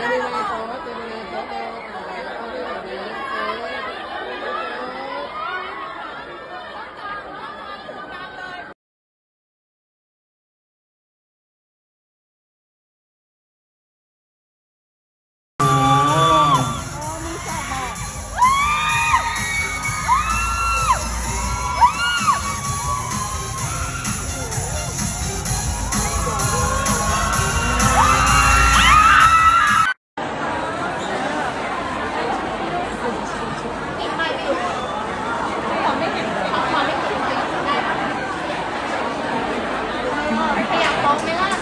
回来了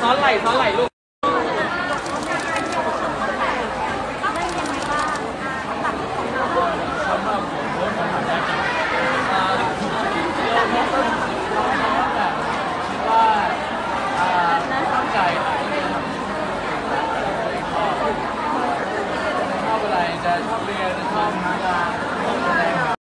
ซ้อนไหลซ้อนไหลลูกชอบอะไรจชอบเรียนชอบทำง